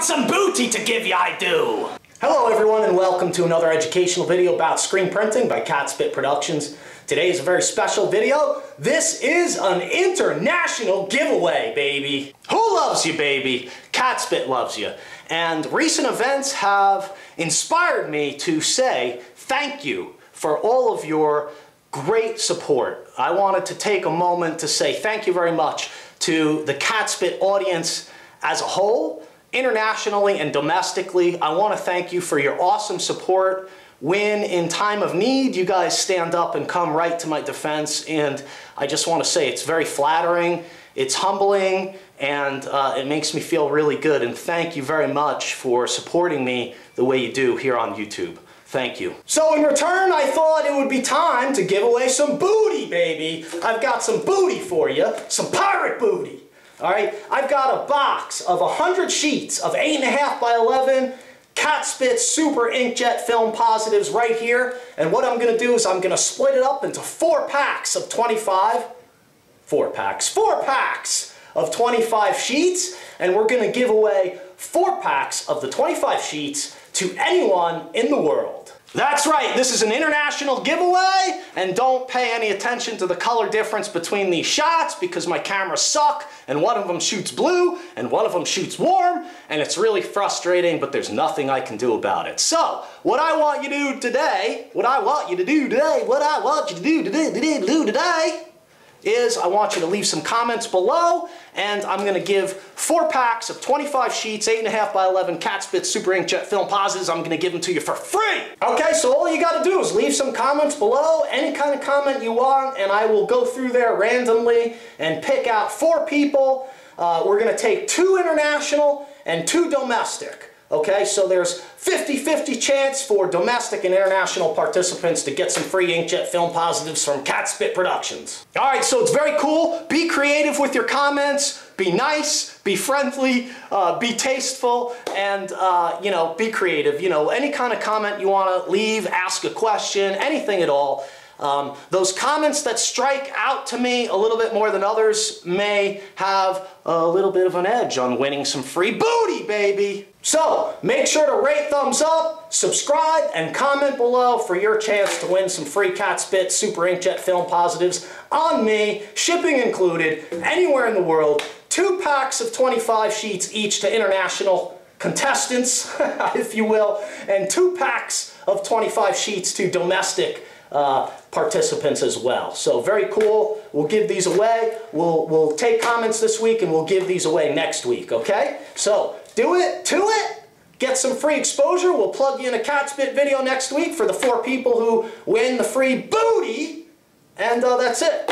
got some booty to give you, I do. Hello everyone and welcome to another educational video about screen printing by Catspit Productions. Today is a very special video. This is an international giveaway, baby. Who loves you, baby? Catspit loves you. And recent events have inspired me to say thank you for all of your great support. I wanted to take a moment to say thank you very much to the Catspit audience as a whole, internationally and domestically. I want to thank you for your awesome support. When in time of need, you guys stand up and come right to my defense. And I just want to say it's very flattering, it's humbling, and uh, it makes me feel really good. And thank you very much for supporting me the way you do here on YouTube. Thank you. So in return, I thought it would be time to give away some booty, baby. I've got some booty for you, some pirate booty. All right, I've got a box of 100 sheets of 8.5 by 11 Catspit Super Inkjet Film Positives right here. And what I'm going to do is I'm going to split it up into four packs of 25, four packs, four packs of 25 sheets. And we're going to give away four packs of the 25 sheets to anyone in the world. That's right, this is an international giveaway, and don't pay any attention to the color difference between these shots because my cameras suck, and one of them shoots blue, and one of them shoots warm, and it's really frustrating, but there's nothing I can do about it. So, what I want you to do today, what I want you to do today, what I want you to do today, today, do today, is I want you to leave some comments below and I'm going to give four packs of 25 sheets, 8.5 by 11 Catspit Super Inkjet Film Positives. I'm going to give them to you for free. Okay, so all you got to do is leave some comments below, any kind of comment you want, and I will go through there randomly and pick out four people. Uh, we're going to take two international and two domestic. Okay, so there's 50-50 chance for domestic and international participants to get some free inkjet film positives from Catspit Productions. All right, so it's very cool. Be creative with your comments. Be nice, be friendly, uh, be tasteful, and, uh, you know, be creative. You know, any kind of comment you want to leave, ask a question, anything at all. Um, those comments that strike out to me a little bit more than others may have a little bit of an edge on winning some free booty, baby. So, make sure to rate, thumbs up, subscribe, and comment below for your chance to win some free Catspit Super Inkjet Film Positives on me, shipping included, anywhere in the world. Two packs of 25 sheets each to international contestants, if you will, and two packs of 25 sheets to domestic uh, participants as well. So very cool. We'll give these away. We'll, we'll take comments this week and we'll give these away next week, okay? So do it, to it, get some free exposure. We'll plug you in a Catspit video next week for the four people who win the free booty. And uh, that's it.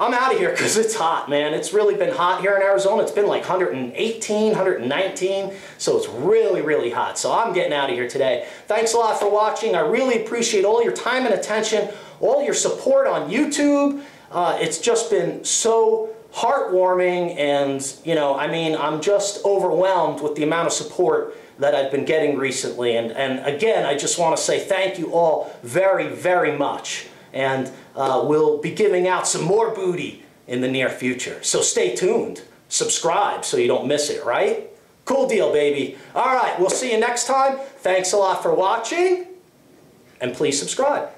I'm out of here because it's hot, man. It's really been hot here in Arizona. It's been like 118, 119, so it's really, really hot. So I'm getting out of here today. Thanks a lot for watching. I really appreciate all your time and attention, all your support on YouTube. Uh, it's just been so heartwarming and, you know, I mean, I'm just overwhelmed with the amount of support that I've been getting recently. And, and again, I just want to say thank you all very, very much and uh, we'll be giving out some more booty in the near future. So stay tuned. Subscribe so you don't miss it, right? Cool deal, baby. All right, we'll see you next time. Thanks a lot for watching, and please subscribe.